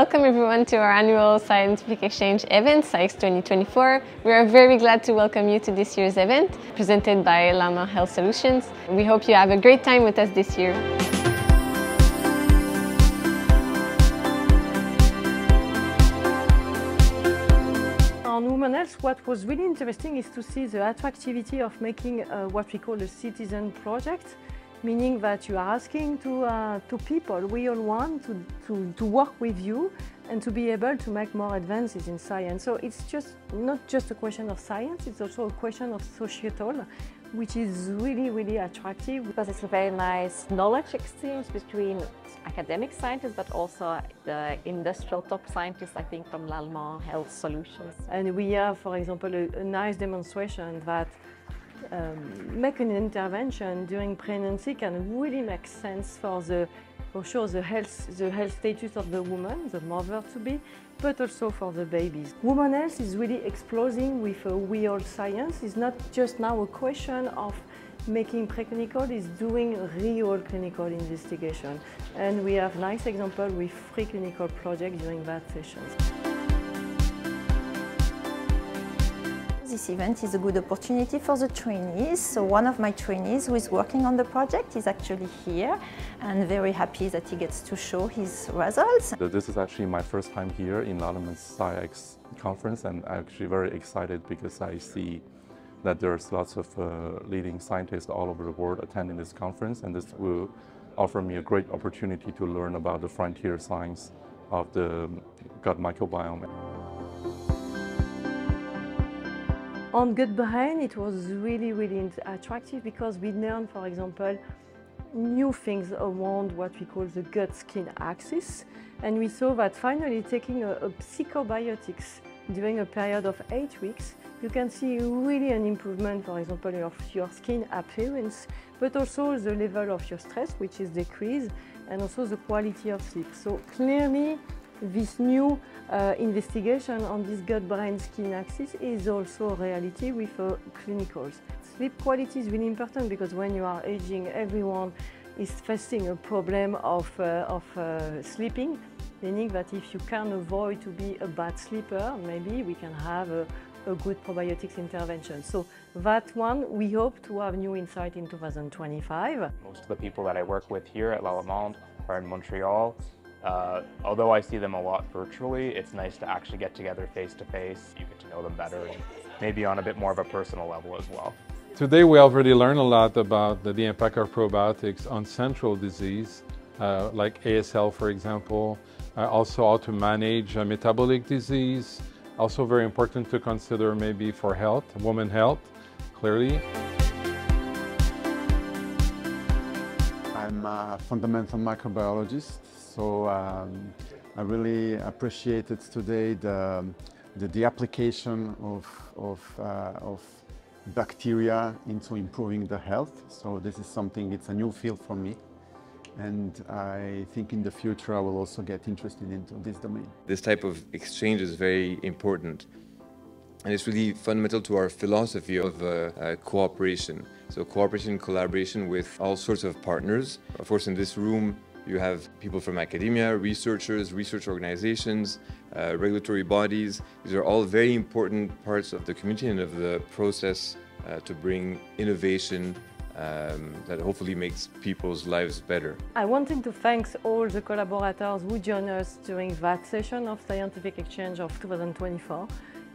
welcome everyone to our annual Scientific Exchange event, SciX 2024. We are very glad to welcome you to this year's event, presented by Lallemand Health Solutions. We hope you have a great time with us this year. On Women Health, what was really interesting is to see the attractivity of making uh, what we call a citizen project, meaning that you are asking to, uh, to people, real one, to, to, to work with you and to be able to make more advances in science. So it's just not just a question of science, it's also a question of societal, which is really, really attractive. Because it's a very nice knowledge exchange between academic scientists, but also the industrial top scientists, I think, from Lallemand Health Solutions. And we have, for example, a, a nice demonstration that um, make an intervention during pregnancy can really make sense for the for sure the health the health status of the woman, the mother to be, but also for the babies. Woman health is really exploding with a real science. It's not just now a question of making preclinical is doing real clinical investigation. And we have nice example with free clinical projects during that sessions. This event is a good opportunity for the trainees. So one of my trainees who is working on the project is actually here and very happy that he gets to show his results. This is actually my first time here in Lallemand SciX conference and I'm actually very excited because I see that there's lots of uh, leading scientists all over the world attending this conference and this will offer me a great opportunity to learn about the frontier science of the gut microbiome. On gut brain, it was really, really attractive because we learned, for example, new things around what we call the gut-skin axis. And we saw that finally taking a, a psychobiotics during a period of eight weeks, you can see really an improvement, for example, of your skin appearance, but also the level of your stress, which is decreased, and also the quality of sleep. So clearly, this new uh, investigation on this gut-brain skin axis is also a reality with uh, clinicals. Sleep quality is really important because when you are aging, everyone is facing a problem of, uh, of uh, sleeping, meaning that if you can avoid to be a bad sleeper, maybe we can have a, a good probiotics intervention. So that one, we hope to have new insight in 2025. Most of the people that I work with here at Lallemand are in Montreal uh, although I see them a lot virtually, it's nice to actually get together face to face. You get to know them better and maybe on a bit more of a personal level as well. Today we already learned a lot about the, the impact of probiotics on central disease, uh, like ASL for example, uh, also how to manage a metabolic disease, also very important to consider maybe for health, woman health, clearly. I'm a fundamental microbiologist, so um, I really appreciated today the, the, the application of, of, uh, of bacteria into improving the health. So this is something, it's a new field for me. And I think in the future I will also get interested into this domain. This type of exchange is very important. And it's really fundamental to our philosophy of uh, uh, cooperation. So cooperation and collaboration with all sorts of partners. Of course, in this room, you have people from academia, researchers, research organizations, uh, regulatory bodies. These are all very important parts of the community and of the process uh, to bring innovation um, that hopefully makes people's lives better. I wanted to thank all the collaborators who joined us during that session of Scientific Exchange of 2024.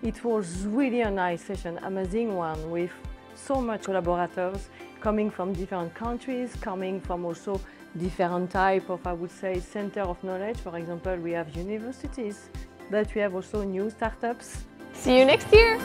It was really a nice session, amazing one with so much collaborators coming from different countries, coming from also different type of, I would say, center of knowledge. For example, we have universities, but we have also new startups. See you next year!